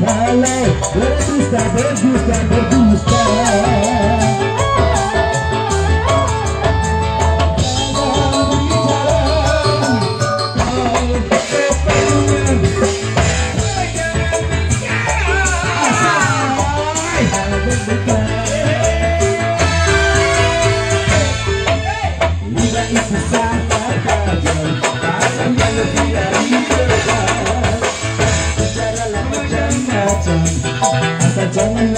Hello, what is that?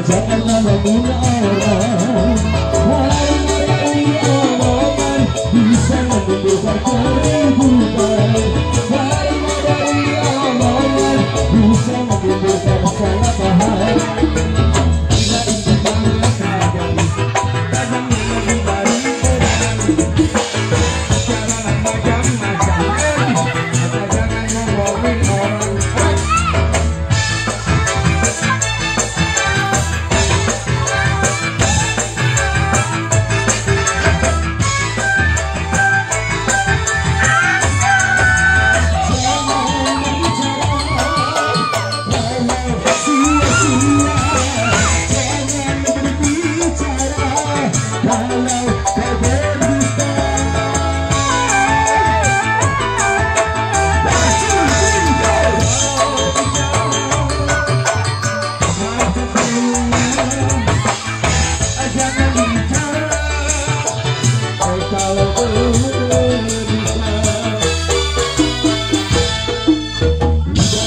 Jangan ngomongin orang Walau Bisa menimbulkan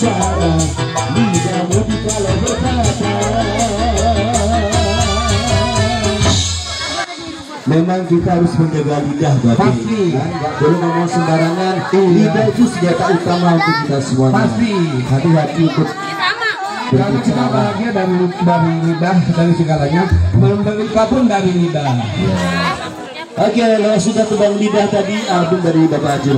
bicara Lidahmu berkata Memang kita harus menjaga lidah berarti Pasti. kan? Boleh ngomong sembarangan. Lidah itu senjata utama untuk kita semuanya. Pasti. Hati-hati untuk Karena kita bahagia dari, dari lidah, dari segalanya. Menderita pun dari lidah. Oke, kalau sudah tebang lidah tadi album dari Bapak Haji